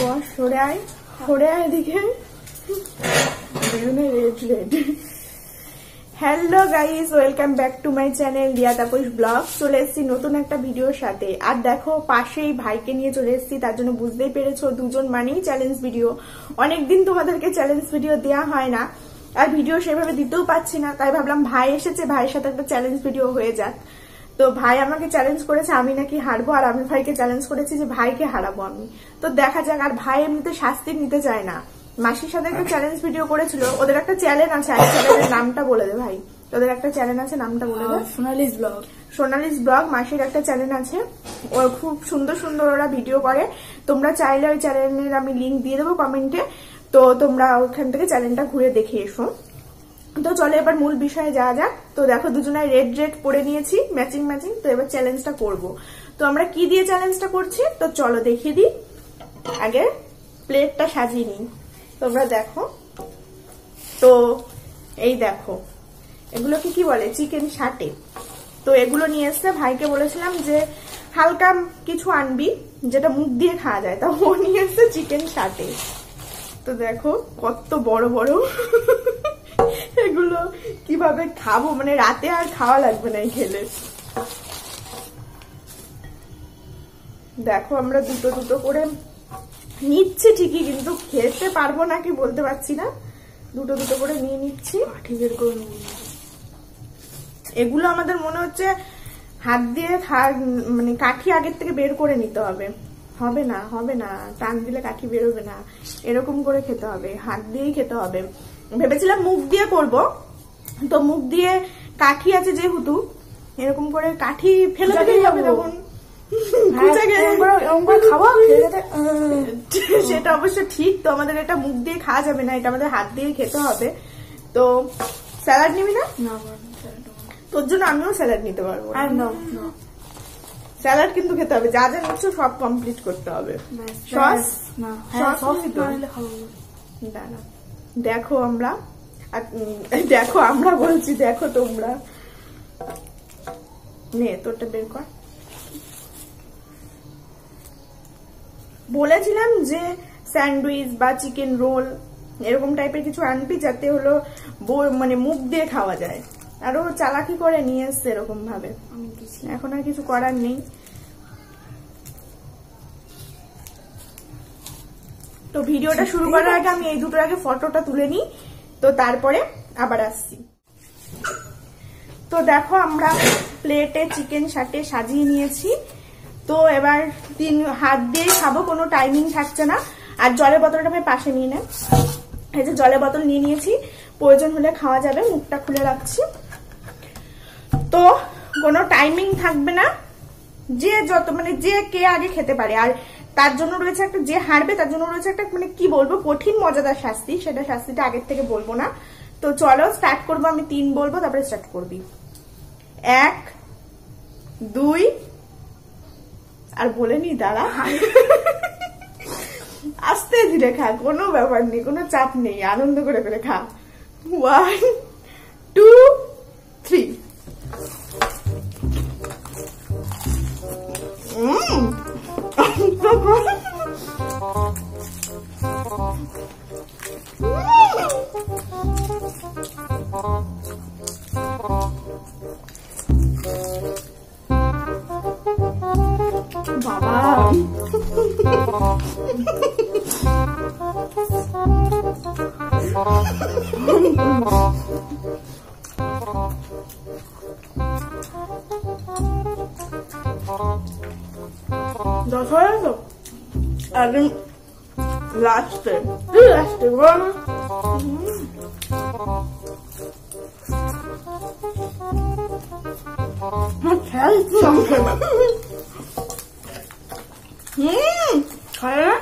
বস, সরে আয় সরে আয় এদিকে। Hello guys welcome back to my channel Riya Tapas vlog চলে এসেছি নতুন একটা ভিডিওর সাথে। আর দেখো, পাশেই ভাইকে নিয়ে চলে এসেছি, তার জন্য বুঝতেই পেরেছ, দুজন মানেই চ্যালেঞ্জ ভিডিও অনেকদিন তোমাদেরকে চ্যালেঞ্জ ভিডিও দেওয়া হয় না, আর ভিডিও সেভাবে দিতেও পাচ্ছি না, তাই ভাবলাম ভাই এসেছে, ভাইয়ের সাথে একটা চ্যালেঞ্জ ভিডিও হয়ে যাক। তো ভাই আমাকে চ্যালেঞ্জ করেছে আমি নাকি হারবো আর আমি ভাইকে চ্যালেঞ্জ করেছি যে ভাইকে হারাবো আমি। তো দেখা যাক আর ভাই এমনিতে শাস্তি নিতে চায় না। মাসির সাথে একটা চ্যালেঞ্জ ভিডিও করেছিল ওদের একটা চ্যালেঞ্জ আছে আর চ্যানেলের নামটা বলে দে ভাই। ওদের একটা চ্যানেল আছে নামটা বলে দে। সোনালিস ব্লগ। সোনালিস ব্লগ মাসির একটা চ্যানেল আছে। ও খুব সুন্দর সুন্দর ওরা ভিডিও করে। তোমরা চাইলে ওই চ্যানেলের আমি লিংক দিয়ে দেবো কমেন্টে তো তোমরা ওখান থেকে চ্যানেলটা ঘুরে দেখে এসো। তো চলো এবার মূল বিষয়ে যাওয়া যাক। তো দেখো দুজনায় রেড রেড পরে নিয়েছি ম্যাচিং ম্যাচিং তো এবার চ্যালেঞ্জটা করব। তো আমরা কি দিয়ে চ্যালেঞ্জটা করছি? তো চলো দেখিয়ে দিই। আগে প্লেটটা সাজিয়ে নিই। তোমরা দেখো। তো এই দেখো। এগুলোকে কি বলে? চিকেন শাটে তো এগুলো নিয়ে এসে ভাইকে বলেছিলাম যে হালকা কিছু আনবি, যেটা মুখ দিয়ে খাওয়া যায়। তা ও নিয়ে এসছে চিকেন শাটে তো দেখো, কত বড় বড়। এগুলো কীভাবে খাব? মানে রাতে আর খাওয়া লাগবে না খেলে। দেখো আমরা দুটো দুটো করে নিচ্ছি ঠিকই কিন্তু খেতে পারব না কি বলতে পারছি না। দুটো দুটো করে নিয়ে নিচ্ছি। এগুলো আমাদের মনে হচ্ছে হাত দিয়ে মানে কাঠি আগের থেকে বের করে নিতে হবে। হবে না হবে না। টান দিলে কাঠি বেরোবে না। এরকম করে খেতে হবে। হাত দিয়েই খেতে হবে। ভেবেছিলাম মুখ দিয়ে করব তো মুখ দিয়ে কাঠি আছে যেহেতু এরকম করে কাঠি ফেলে দিলেই হবে তখন। হ্যাঁ, সেটা অবশ্য ঠিক তো আমাদের এটা মুখ দিয়ে খাওয়া যাবে না এটা আমাদের হাত দিয়ে খেতে হবে। তো স্যালাড নিবি না। তোর জন্য আমিও স্যালাড নিতে পারব। স্যালাড কিন্তু খেতে হবে যা যা নিচ্ছ সব কমপ্লিট করতে হবে। সস? না, সস। দাঁড়া দেখো আমরা দেখো আমরা বলছি দেখো তোমরা। নে তোরটা বের কর। বলেছিলাম যে স্যান্ডউইচ বা চিকেন রোল এরকম টাইপের কিছু আনবি যাতে হলো মানে মুখ দিয়ে খাওয়া যায়। আরও চালাকি করে নিয়ে এসছে এরকম ভাবে এখন আর কিছু করার নেই। তো ভিডিওটা শুরু করার আগে আমি এই দুটোর আগে ফটোটা তুলে নিই। তো তারপরে আবার আসছি। তো দেখো আমরা প্লেটে চিকেন সাটে সাজিয়ে নিয়েছি। তো এবার তিন হাত দিয়ে খাব কোনো টাইমিং থাকছে না। আর জলের বোতলটা আমি পাশে নিয়ে নেব এই যে জলের বোতল নিয়ে নিয়েছি প্রয়োজন হলে খাওয়া যাবে মুখটা খুলে রাখছি। তো কোনো টাইমিং থাকবে না। যে যত মানে যে কে আগে খেতে পারে। আর তার জন্য রয়েছে একটা যে হারবে, তার জন্য রয়েছে একটা মানে কি বলব, কঠিন মজাদার শাস্তি। সেটা শাস্তিটা আগের থেকে বলব না। তো চলো স্টার্ট করব আমি, তিন বলব, তারপরে স্টার্ট করবি। এক, দুই, আর বলে নি, দাঁড়া। আস্তে ধীরে খা, কোনো ব্যাপার নেই, কোনো চাপ নেই, আনন্দ করে করে খা। One two three Wow. That's horrible. I didn't last it. This last it, brother. Mm -hmm. My parents হুম খায় না?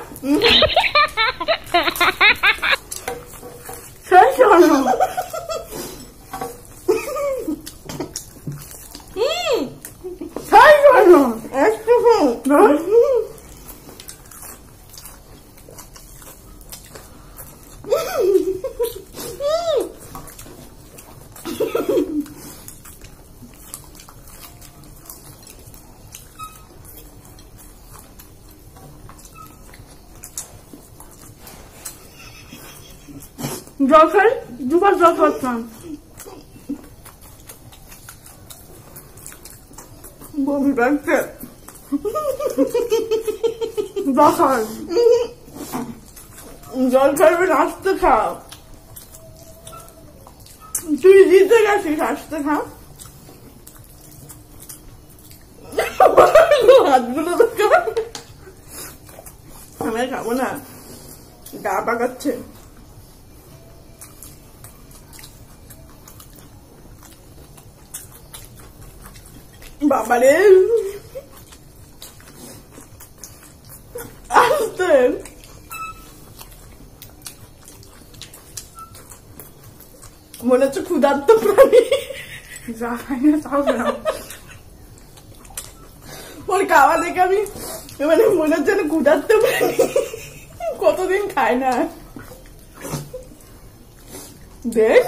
শেষ হলো হুম শেষ হলো একটু জল খাই দুবার জল খাচ্ছিলাম বমি পাচ্ছে জল খাই জল খাবে নাচতে খাও। তুই জিতে গেছিস আসতে খা। হাতগুলো আমি খাব না। গা পাকাচ্ছে। বাবারে আসতে মনে হচ্ছে ক্ষুধার্ত প্রাণী। যা খাই না তাও ওর খাওয়া দেখে আমি মানে মনে হচ্ছে ক্ষুধার্ত প্রাণী। কতদিন খায় না। দেখ।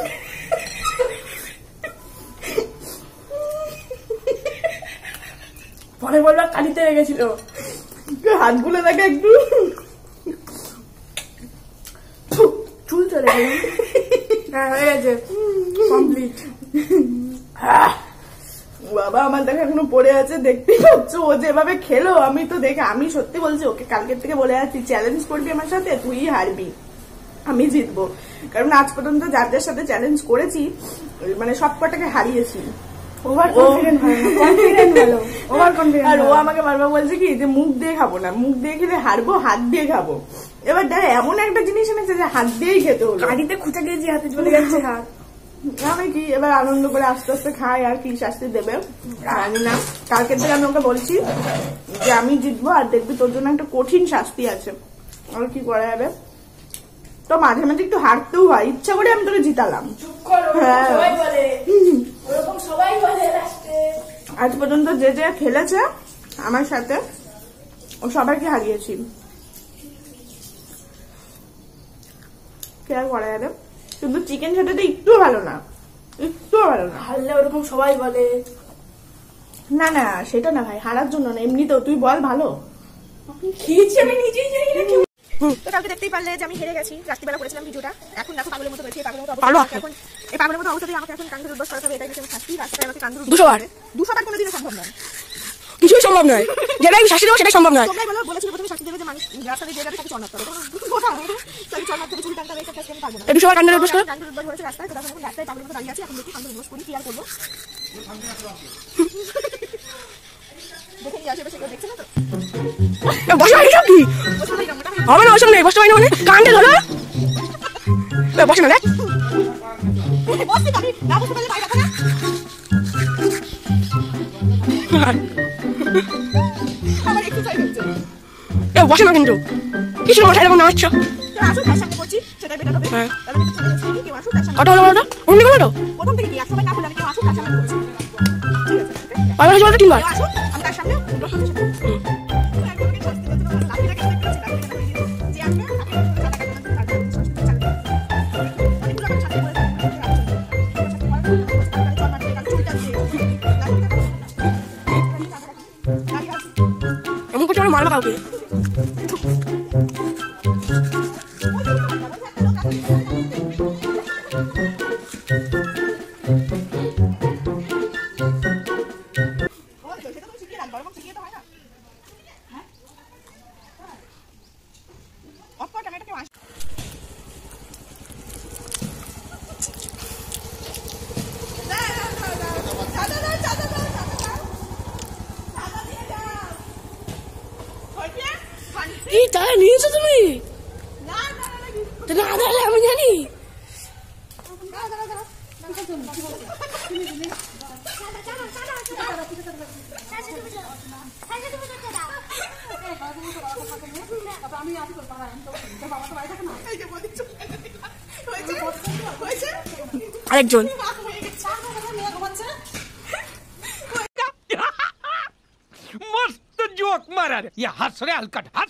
পরে বলল কালিতে লেগেছিল। হাতগুলো দেখে একটু? চুল চলে গেল। হ্যাঁ হয়ে গেছে। কমপ্লিট বাবা আমার দেখা এখনও পড়ে আছে দেখতেই পাচ্ছ ও যেভাবে খেলো আমি তো দেখে আমি সত্যি বলছি ওকে কালকের থেকে বলে আছি চ্যালেঞ্জ করবি আমার সাথে তুই হারবি। আমি জিতবো। কারণ আজ পর্যন্ত যার যার সাথে চ্যালেঞ্জ করেছি মানে সব কটাকে হারিয়েছি। ওভার কনফিডেন্ট কনফিডেন্ট ভালো ওভার কনফিডেন্ট আর ও আমাকে বারবার বলছে কি যে মুখ দিয়ে খাব না মুখ দিয়ে খেলে হারবো হাত দিয়ে খাব। এবার দেখ এমন একটা জিনিস এনেছে যে হাত দিয়েই খেতে হলো। গাড়িতে খুঁচা দিয়েছি হাতে চলে যাচ্ছে হাত। আমি কি এবার আনন্দ করে আস্তে আস্তে খাই আর কি শাস্তি দেবে। জানি না কালকে থেকে আমি ওকে বলছি যে আমি জিতবো আর দেখবি তোর জন্য একটা কঠিন শাস্তি আছে। আর কি করা যাবে? তো মাঝে মাঝে একটু হারতেও হয় ইচ্ছা করে আমি তোকে জিতালাম। হ্যাঁ। আজ পর্যন্ত যে যে খেলেছে আমার সাথে ও সবাইকে হারিয়েছি। কি আর করা যাবে? কিন্তু চিকেন সেটাতে একটু ভালো না একটু ভালো না। হারলে ওরকম সবাই বলে। না না সেটা না ভাই হারার জন্য না এমনিতেও। তুই বল ভালো। খেয়েছি আমি নিজেই জানি না তো কালকে দেখতেই পারলে যে আমি হেরে গেছি। রাত্রিবেলা করেছিলাম ভিডিওটা। এখন দেখো পাগলের মতো এই পাগলের মতো অবস্থা। এখন এই পাগলের মতো অবস্থাতে আমাকে এখন কান্দুর উদ্বাস করাতে হবে এটাই আমি শাস্তি। রাস্তায় আমাকে কান্দুর দুশো বার। দুশো বার কোনোদিনও সম্ভব নয়। কিছুই সম্ভব নয়। যেটাই শাস্তি দেবো সেটাই সম্ভব নয়। তোমরাই বলো বলেছিল প্রথমে শাস্তি দেবে যে মানুষ রাস্তা দিয়ে যে যাবে তাকে হবে। কোথাও তাকে হবে চুল টানতে হবে এটা আমি পারব না। এই দুশো বার কান্ডের অভ্যাস করো। কান্দুর উদ্বাস হয়েছে রাস্তায় তো তখন এখন রাস্তায় পাগলের মতো দাঁড়িয়ে আছি। এখন দেখি কান্দুর উদ্বাস করি কি আর করব। দেখে নিয়ে আশেপাশে কেউ দেখছে না তো? বসে কি হবে না ওসব নেই বসতে পারি না মানে কান্ডে ধরো বসে না দেখ পারি না বসতে পারলে বাইরে রাখো না আমার এক্সারসাইজ হচ্ছে এ, বসে না কি টাকা নিয়েছো তুমি। না দাঁড়ালে আমি জানি। আমি মস্ত জোক মারা রে হাস রে হাস